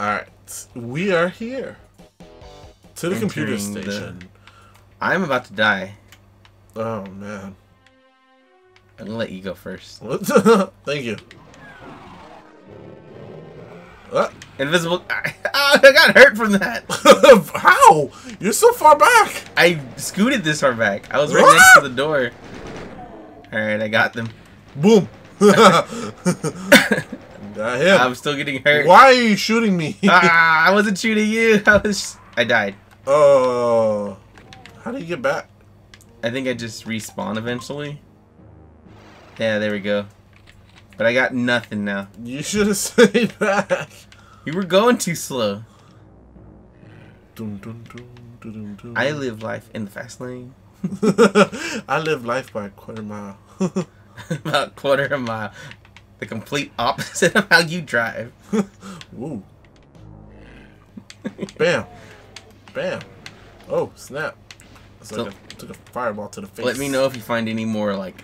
Alright. We are here. To the computer Entering the- station. I'm about to die. Oh, man. I'm gonna let you go first. Thank you. Ah. Invisible. Ah, I got hurt from that. How? You're so far back. I scooted this far back. I was right next to the door. All right, I got them. Boom. Got him. I'm still getting hurt. Why are you shooting me? ah, I wasn't shooting you. I was. I died. Oh. How do you get back? I think I just respawn eventually. Yeah, there we go. But I got nothing now. You should have stayed back. You were going too slow. I live life in the fast lane. I live life by a quarter mile. About a quarter of a mile. The complete opposite of how you drive. Ooh. Bam. Bam. Oh, snap. It's like So- I took a fireball to the face. Let me know if you find any more like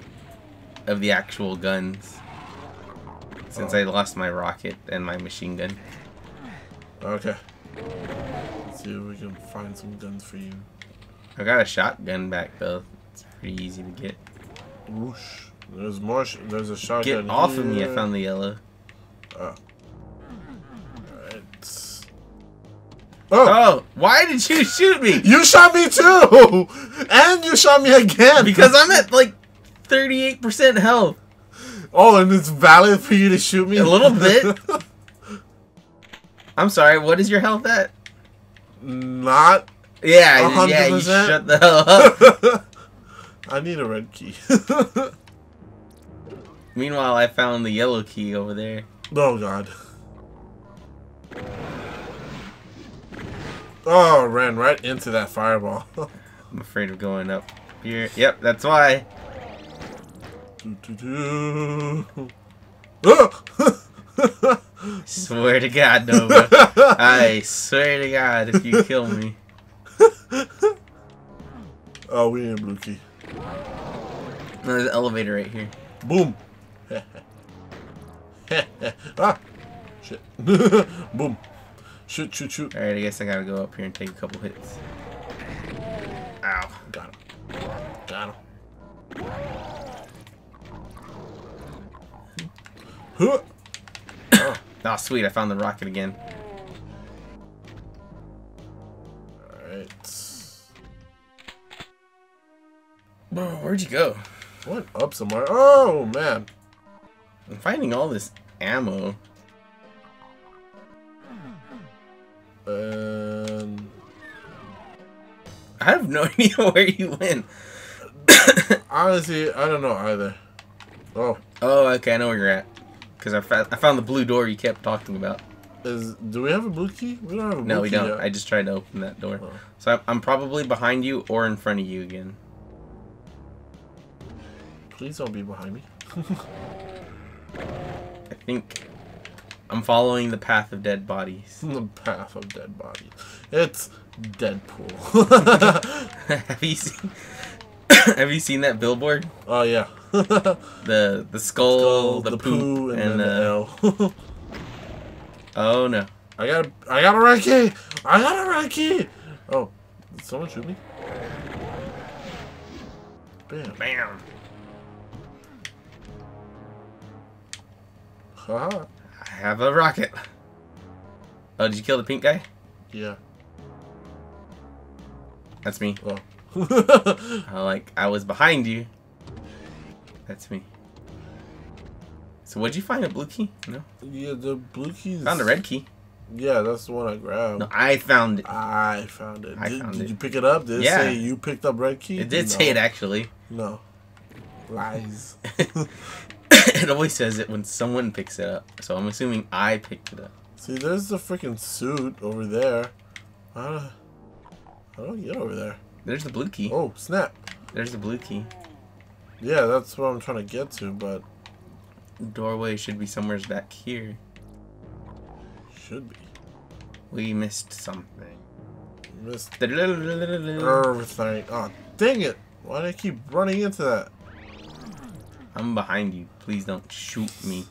of the actual guns. Since Oh. I lost my rocket and my machine gun. Okay. Let's see if we can find some guns for you. I got a shotgun back though. It's pretty easy to get. Whoosh. There's more. Sh- there's a shotgun. Get off of me! I found the yellow. Oh. Alright. Oh! Oh, why did you shoot me? You shot me too! And you shot me again! Because I'm at like 38% health. Oh, and it's valid for you to shoot me? A little bit. I'm sorry. What is your health at? Not. Yeah, yeah. You shut the hell up. I need a red key. Meanwhile, I found the yellow key over there. oh, God. Oh, ran right into that fireball. I'm afraid of going up here. Yep, that's why. Do, do, do. Swear to God, Nova. I swear to God, if you kill me. oh, we need a blue key. No, there's an elevator right here. Boom. ah, shit. Boom. Shoot, shoot, shoot. Alright, I guess I gotta go up here and take a couple hits. Ow. Got him. Got him. Huh. Oh, Oh, sweet, I found the rocket again. alright. Bro, where'd you go? Went up somewhere. Oh, man. I'm finding all this ammo. And I have no idea where you went. honestly, I don't know either. Oh, Oh, okay, I know where you're at. Because I, fa- I found the blue door you kept talking about. is do we have a blue key? We don't have a blue No, we don't. yet. I just tried to open that door. Oh. So I'm, I'm probably behind you or in front of you again. Please don't be behind me. I think I'm following the path of dead bodies. the path of dead bodies. It's Deadpool. have you seen? have you seen that billboard? oh yeah. The the skull, Skull, the, the poop, poo, and, and, uh, the L. oh no! I got a, I got a red key. I got a red key. Oh, did someone shoot me? Bam. Bam! Haha. I have a rocket. Oh, did you kill the pink guy? Yeah. That's me. Oh. I like I was behind you. That's me. So what'd you find? A blue key? No. yeah, the blue keys. Found a red key. Yeah, that's the one I grabbed. No, I found it. I found it. I did found did it. you pick it up? Did it Yeah. say you picked up red key? It did no. say it actually. No. Lies. it always says it when someone picks it up. So I'm assuming I picked it up. See, there's the freaking suit over there. How do, how do I get over there? There's the blue key. Oh, snap. There's the blue key. Yeah, that's what I'm trying to get to, but Doorway should be somewhere back here. should be. We missed something. Missed everything. Oh, dang it. Why do I keep running into that? Behind you. Please don't shoot me.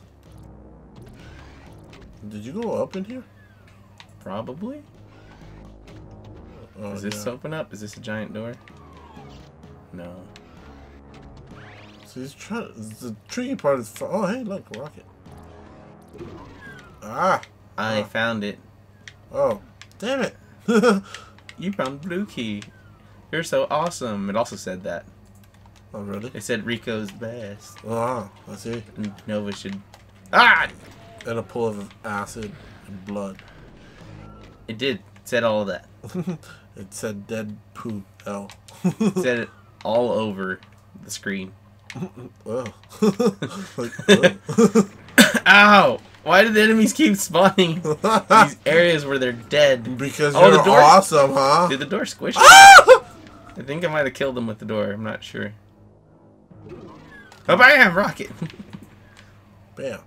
Did you go up in here? Probably. Oh, Does this yeah. open up? Is this a giant door? No. So he's trying. The tricky part is. Oh, hey, look, rocket. Ah. I Oh. found it. Oh, damn it. You found blue key. You're so awesome. It also said that. Oh, really? It said Rico's best. Ah, I see. And Nova should. Ah! And a pool of acid and blood. It did. It said all of that. it said dead poo L. It said it all over the screen. Like. Ow! Why do the enemies keep spawning these areas where they're dead? because Oh, the you're door- awesome, huh? Did the door squish? Ah! I think I might have killed them with the door. I'm not sure. Oh, bam! Rocket! Bam.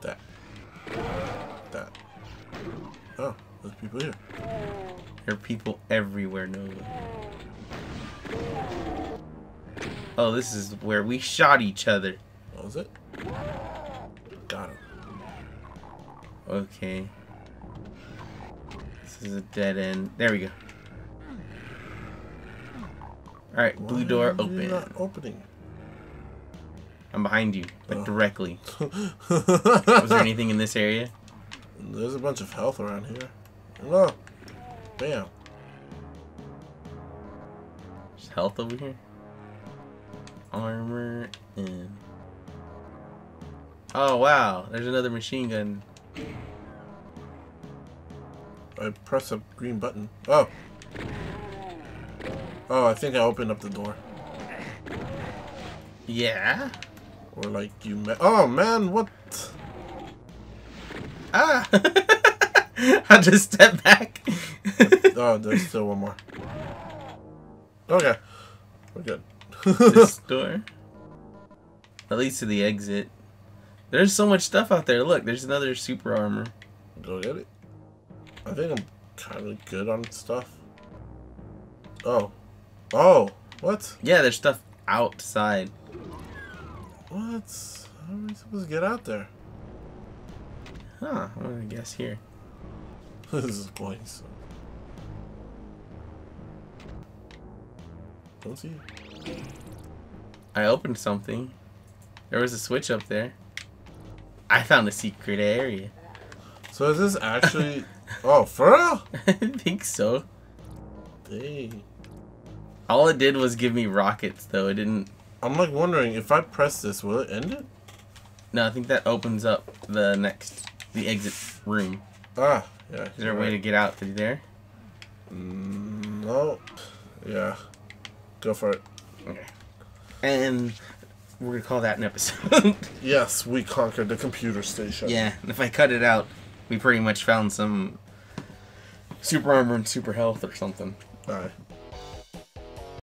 That. That. Oh, there's people here. There are people everywhere, no. Oh, this is where we shot each other. What was it? Got him. Okay. This is a dead end. There we go. Alright, blue Why door open. Not opening. I'm behind you, like Oh. directly. Was there anything in this area? There's a bunch of health around here. Look. Bam. There's health over here. Armor and. Oh wow, there's another machine gun. I press a green button. Oh. Oh, I think I opened up the door. Yeah. Or like you met. Oh man, what? Ah! I just stepped back. Oh, there's still one more. Okay, we're good. this door. That leads to the exit. There's so much stuff out there. Look, there's another super armor. Go get it. I think I'm kind of good on stuff. Oh. Oh. What? Yeah, there's stuff outside. What? How are we supposed to get out there? Huh, I'm gonna guess here. this is so. Don't see. I opened something. There was a switch up there. I found a secret area. So is this actually? oh, for real? I think so. Dang. All it did was give me rockets, though. It didn't. I'm like wondering if I press this, will it end it? No, I think that opens up the next, the exit room. Ah, yeah. Is there a way to get out through there? Mm, no. Yeah. Go for it. Okay. And we're gonna call that an episode. Yes, we conquered the computer station. yeah. and If I cut it out, we pretty much found some super armor and super health or something. Alright.